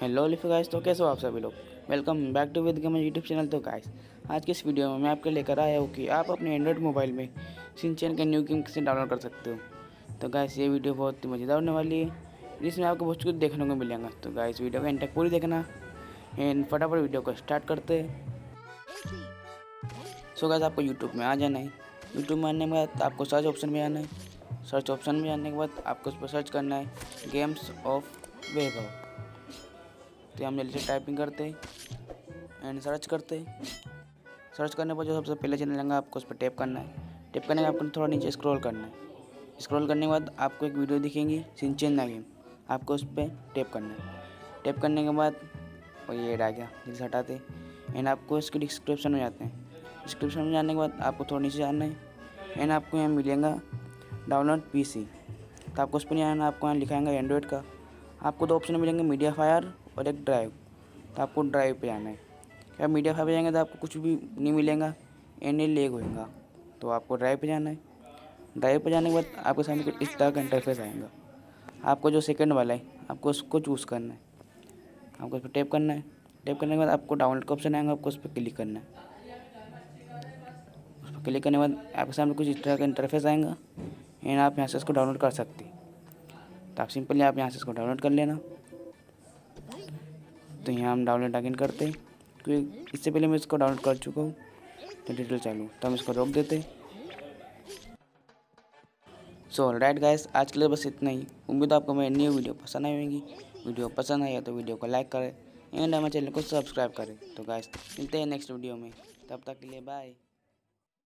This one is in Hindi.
हेलो लिफे गाइस तो कैसे हो आप सभी लोग? Welcome back to with gamer YouTube channel तो गाइस आज के इस वीडियो में मैं आपके लेकर आया हूँ कि आप अपने एंड्रॉइड मोबाइल में सिंचन का न्यू गेम कैसे डाउनलोड कर सकते हो। तो गाइस ये वीडियो बहुत ही मज़ेदार होने वाली है, जिसमें आपको बहुत कुछ देखने को मिलेगा। तो गाइस वीडियो का एंड पूरी देखना एंड फटाफट वीडियो को स्टार्ट करते हैं। सो गाइस आपको यूट्यूब में आ जाना है। यूट्यूब में आने के बाद आपको सर्च ऑप्शन में आना है। सर्च ऑप्शन में आने के बाद आपको उस पर सर्च करना है गेम्स ऑफ़ वैभव तो हम जल्दी से टाइपिंग करते एंड सर्च करते सर्च करने पर जो सबसे पहले चैनल आएगा, आपको उस पर टैप करना है। टैप करने के आपको थोड़ा नीचे स्क्रॉल करना है। स्क्रॉल करने के बाद आपको एक वीडियो दिखेंगी सिंचन ना गेम आपको उस पर टैप करना है। टैप करने के बाद और ये एड आ गया, जिसे हटाते एंड आपको इसके डिस्क्रिप्शन में जाते हैं। डिस्क्रिप्शन में जाने के बाद आपको थोड़ा नीचे जाना है। एंड आपको यहाँ मिलेगा डाउनलोड पीसी तो आपको उस पर नहीं आना, आपको यहाँ लिखाएँगे एंड्रॉयड का। आपको दो ऑप्शन मिलेंगे, मीडिया फायर और एक ड्राइव। तो आपको ड्राइव पे जाना है। क्या मीडिया फायर पे जाएँगे तो आपको कुछ भी नहीं मिलेगा, एंड लेग होएगा। तो आपको ड्राइव पे जाना है। ड्राइव पे जाने के बाद आपके सामने कुछ इस तरह का इंटरफेस आएगा। आपको जो सेकंड वाला है, आपको उसको चूज़ करना है। आपको उस पर टैप करना है। टैप करने के बाद आपको डाउनलोड का ऑप्शन आएगा, आपको उस पर क्लिक करना है। उस पर क्लिक करने के बाद आपके सामने कुछ इस तरह का इंटरफेस आएगा, एंड आप यहाँ से इसको डाउनलोड कर सकते तो आप सिंपली आप यहाँ से इसको डाउनलोड कर लेना। तो यहाँ हम डाउनलोड अगेन करते क्योंकि इससे पहले मैं इसको डाउनलोड कर चुका हूँ तो डिटेल चालू। तो हम इसको रोक देते सो राइट गाइस आज के लिए बस इतना ही। उम्मीद आपको मेरी न्यू वीडियो पसंद आई होगी। वीडियो पसंद आया तो वीडियो को लाइक करें। एंड हमारे चैनल को सब्सक्राइब करें। तो गाइस मिलते हैं नेक्स्ट वीडियो में। तब तक के लिए बाय